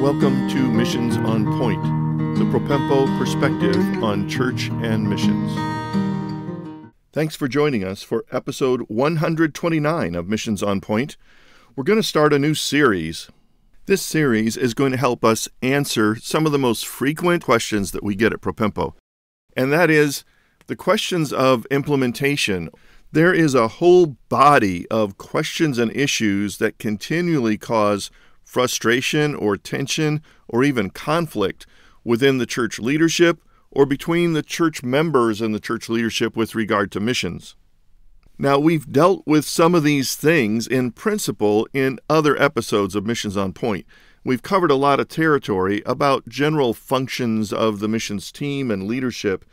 Welcome to Missions on Point, the Propempo perspective on church and missions. Thanks for joining us for episode 129 of Missions on Point. We're going to start a new series. This series is going to help us answer some of the most frequent questions that we get at Propempo, and that is the questions of implementation. There is a whole body of questions and issues that continually cause frustration or tension or even conflict within the church leadership or between the church members and the church leadership with regard to missions. Now, we've dealt with some of these things in principle in other episodes of Missions on Point. We've covered a lot of territory about general functions of the missions team and leadership.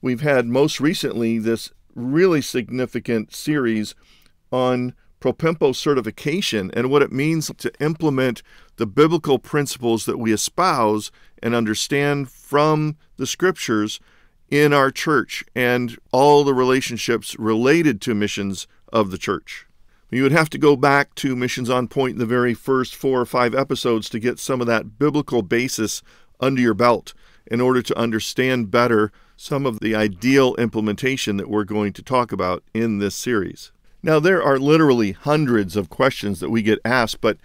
We've had most recently this really significant series on Propempo certification and what it means to implement the biblical principles that we espouse and understand from the scriptures in our church and all the relationships related to missions of the church. You would have to go back to Missions on Point in the very first four or five episodes to get some of that biblical basis under your belt in order to understand better some of the ideal implementation that we're going to talk about in this series. Now, there are literally hundreds of questions that we get asked, but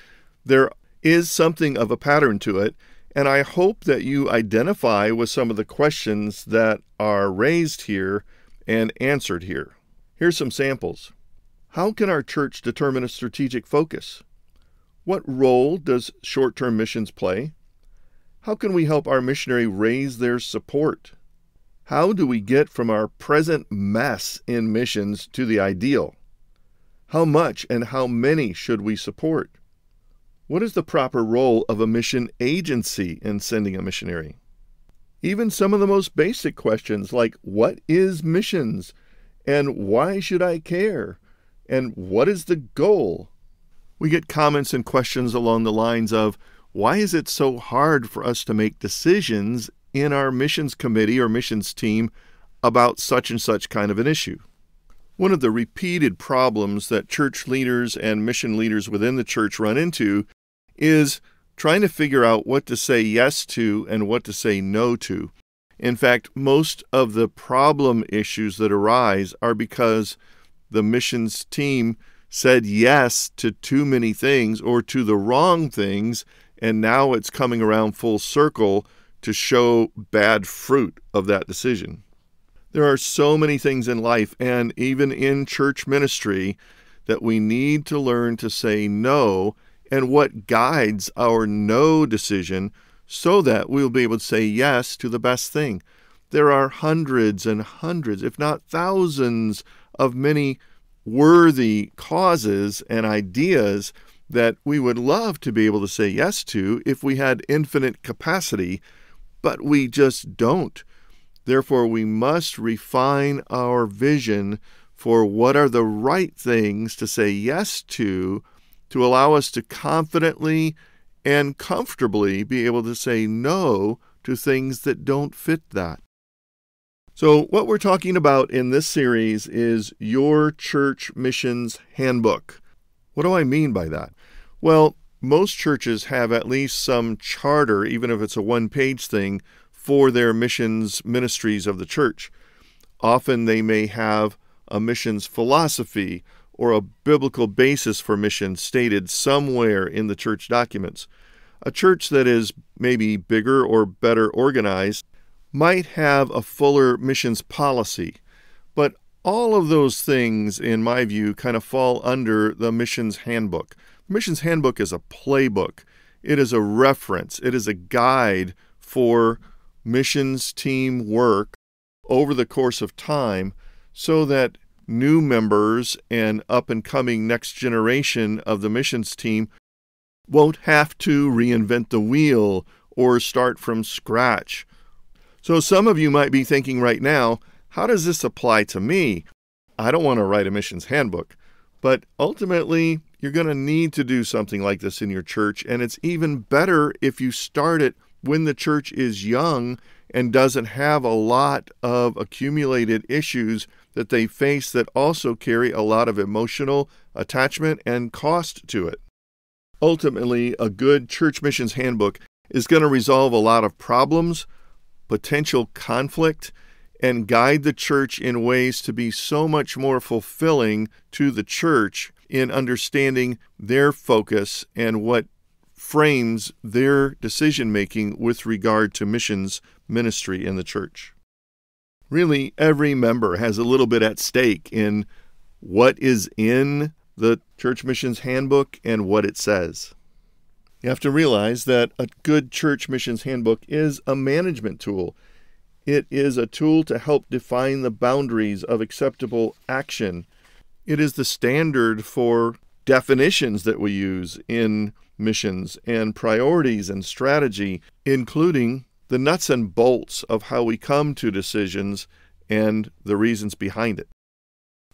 there is something of a pattern to it. And I hope that you identify with some of the questions that are raised here and answered here. Here's some samples. How can our church determine a strategic focus? What role does short term missions play? How can we help our missionary raise their support? How do we get from our present mess in missions to the ideal? How much and how many should we support? What is the proper role of a mission agency in sending a missionary? Even some of the most basic questions like what is missions and why should I care and what is the goal? We get comments and questions along the lines of why is it so hard for us to make decisions in our missions committee or missions team about such and such kind of an issue? One of the repeated problems that church leaders and mission leaders within the church run into is trying to figure out what to say yes to and what to say no to. In fact, most of the problem issues that arise are because the missions team said yes to too many things or to the wrong things, and now it's coming around full circle to show bad fruit of that decision. There are so many things in life and even in church ministry that we need to learn to say no and what guides our no decision so that we'll be able to say yes to the best thing. There are hundreds and hundreds, if not thousands, of many worthy causes and ideas that we would love to be able to say yes to if we had infinite capacity, but we just don't. Therefore, we must refine our vision for what are the right things to say yes to to allow us to confidently and comfortably be able to say no to things that don't fit that. So, what we're talking about in this series is Your Church Missions Handbook. What do I mean by that? Well, most churches have at least some charter, even if it's a one page thing, for their missions ministries of the church. Often they may have a missions philosophy or a biblical basis for missions stated somewhere in the church documents. A church that is maybe bigger or better organized might have a fuller missions policy, but all of those things, in my view, kind of fall under the missions handbook. The missions handbook is a playbook, it is a reference, it is a guide for missions team work over the course of time so that new members and up and coming next generation of the missions team won't have to reinvent the wheel or start from scratch. So, some of you might be thinking right now, how does this apply to me? I don't want to write a missions handbook. But ultimately, you're going to need to do something like this in your church, and it's even better if you start it when the church is young and doesn't have a lot of accumulated issues that they face that also carry a lot of emotional attachment and cost to it. Ultimately, a good church missions handbook is going to resolve a lot of problems, potential conflict, and guide the church in ways to be so much more fulfilling to the church in understanding their focus and what frames their decision making with regard to missions ministry in the church. Really, every member has a little bit at stake in what is in the church missions handbook and what it says. You have to realize that a good church missions handbook is a management tool. It is a tool to help define the boundaries of acceptable action. It is the standard for definitions that we use in missions and priorities and strategy, including the nuts and bolts of how we come to decisions and the reasons behind it.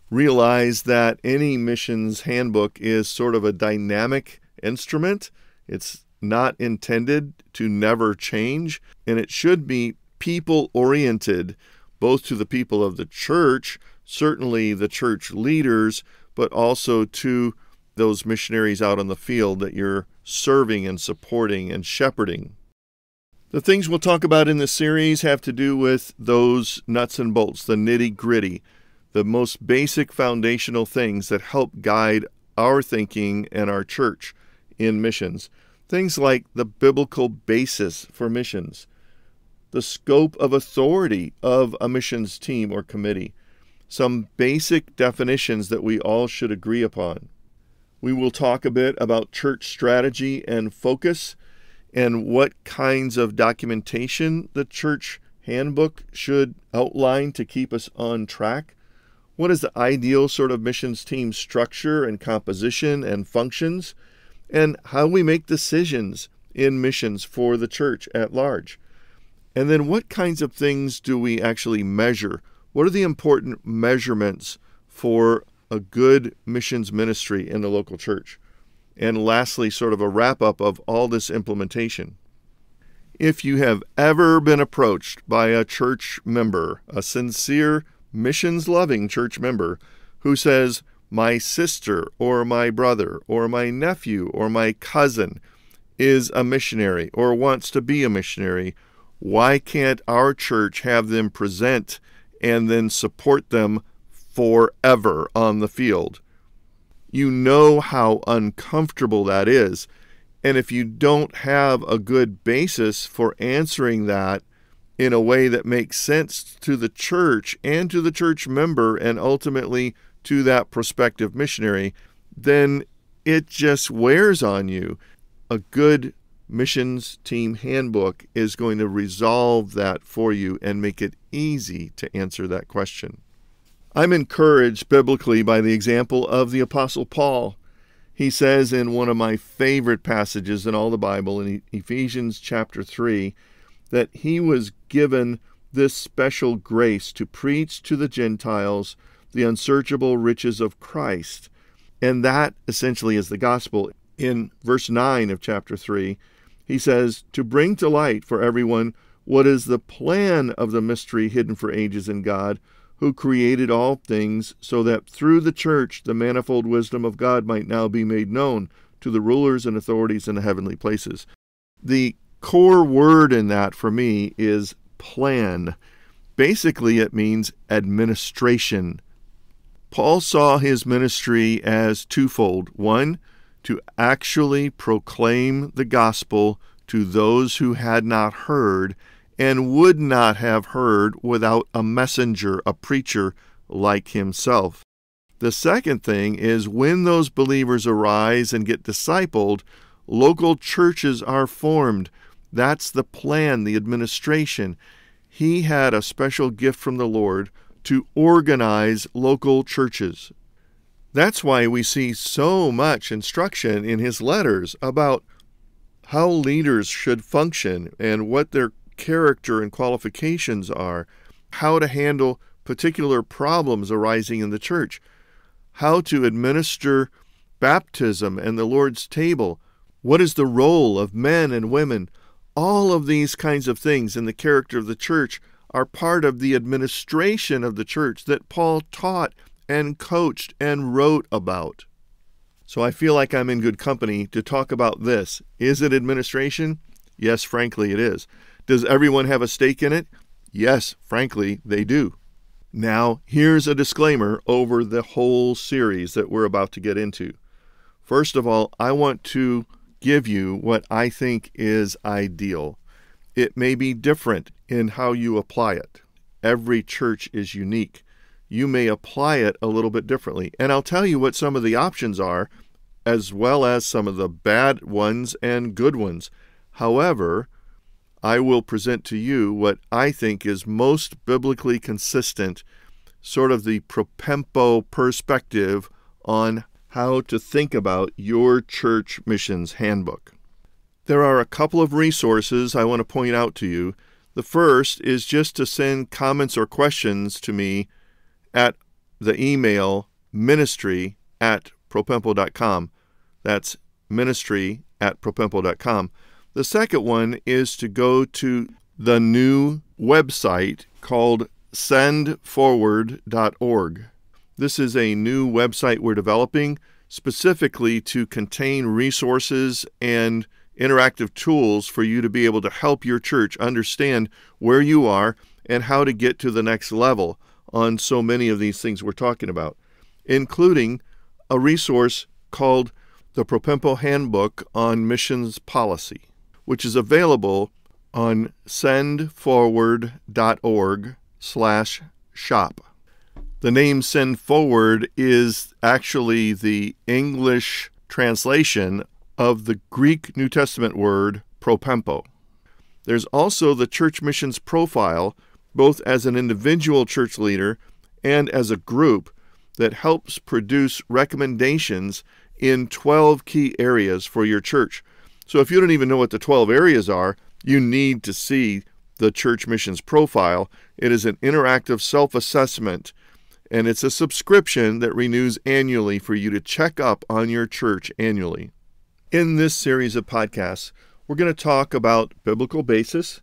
Realize that any missions handbook is sort of a dynamic instrument. It's not intended to never change, and it should be people oriented, both to the people of the church, certainly the church leaders, but also to those missionaries out on the field that you're serving and supporting and shepherding. The things we'll talk about in this series have to do with those nuts and bolts, the nitty gritty, the most basic foundational things that help guide our thinking and our church in missions. Things like the biblical basis for missions, the scope of authority of a missions team or committee, some basic definitions that we all should agree upon. We will talk a bit about church strategy and focus and what kinds of documentation the church handbook should outline to keep us on track. What is the ideal sort of missions team structure and composition and functions? And how we make decisions in missions for the church at large. And then what kinds of things do we actually measure? What are the important measurements for a good missions ministry in the local church? And lastly, sort of a wrap up of all this implementation. If you have ever been approached by a church member, a sincere, missions loving church member, who says, My sister or my brother or my nephew or my cousin is a missionary or wants to be a missionary, why can't our church have them present and then support them forever on the field? you know how uncomfortable that is. And if you don't have a good basis for answering that in a way that makes sense to the church and to the church member and ultimately to that prospective missionary, then it just wears on you. A good missions team handbook is going to resolve that for you and make it easy to answer that question. I'm encouraged biblically by the example of the Apostle Paul. He says in one of my favorite passages in all the Bible, in Ephesians chapter 3, that he was given this special grace to preach to the Gentiles the unsearchable riches of Christ. And that essentially is the gospel. In verse 9 of chapter 3, he says, To bring to light for everyone what is the plan of the mystery hidden for ages in God who created all things, so that through the church the manifold wisdom of God might now be made known to the rulers and authorities in the heavenly places. The core word in that for me is plan. Basically, it means administration. Paul saw his ministry as twofold one, to actually proclaim the gospel to those who had not heard, and would not have heard without a messenger, a preacher like himself. The second thing is when those believers arise and get discipled, local churches are formed. That's the plan, the administration. He had a special gift from the Lord to organize local churches. That's why we see so much instruction in his letters about how leaders should function and what their character and qualifications are, how to handle particular problems arising in the church, how to administer baptism and the Lord's table, what is the role of men and women. All of these kinds of things in the character of the church are part of the administration of the church that Paul taught and coached and wrote about. So I feel like I'm in good company to talk about this. Is it administration? Yes, frankly, it is. Does everyone have a stake in it? Yes, frankly, they do. Now, here's a disclaimer over the whole series that we're about to get into. First of all, I want to give you what I think is ideal. It may be different in how you apply it. Every church is unique. You may apply it a little bit differently. And I'll tell you what some of the options are, as well as some of the bad ones and good ones. However, I will present to you what I think is most biblically consistent, sort of the propempo perspective on how to think about your church missions handbook. There are a couple of resources I want to point out to you. The first is just to send comments or questions to me at the email ministry at propempo.com. That's ministry at propempo.com. The second one is to go to the new website called sendforward.org. This is a new website we're developing specifically to contain resources and interactive tools for you to be able to help your church understand where you are and how to get to the next level on so many of these things we're talking about, including a resource called the Propempo Handbook on Missions Policy which is available on sendforward.org slash shop. The name Send Forward is actually the English translation of the Greek New Testament word propempo. There's also the church missions profile, both as an individual church leader and as a group, that helps produce recommendations in 12 key areas for your church so if you don't even know what the 12 areas are, you need to see the church missions profile. It is an interactive self assessment and it's a subscription that renews annually for you to check up on your church annually. In this series of podcasts, we're going to talk about biblical basis,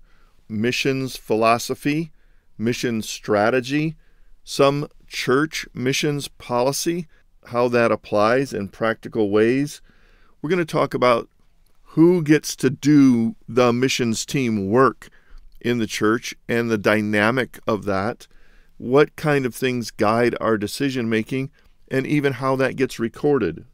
missions philosophy, mission strategy, some church missions policy, how that applies in practical ways. We're going to talk about who gets to do the missions team work in the church and the dynamic of that, what kind of things guide our decision making, and even how that gets recorded.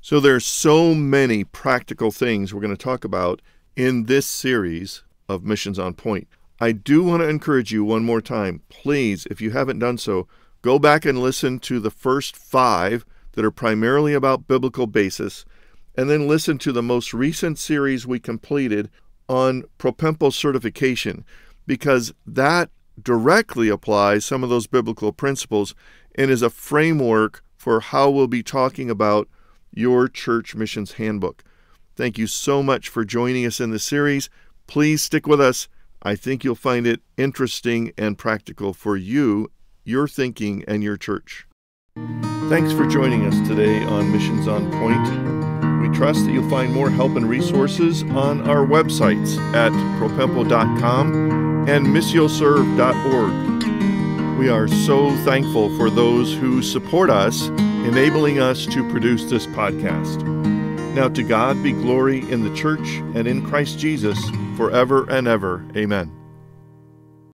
So there's so many practical things we're going to talk about in this series of Missions on Point. I do want to encourage you one more time. Please, if you haven't done so, go back and listen to the first five that are primarily about biblical basis and then listen to the most recent series we completed on Propempo certification because that directly applies some of those biblical principles and is a framework for how we'll be talking about your church missions handbook. Thank you so much for joining us in the series. Please stick with us. I think you'll find it interesting and practical for you, your thinking, and your church. Thanks for joining us today on Missions on Point. We trust that you'll find more help and resources on our websites at propempo.com and missioserve.org. We are so thankful for those who support us, enabling us to produce this podcast. Now, to God be glory in the church and in Christ Jesus forever and ever. Amen.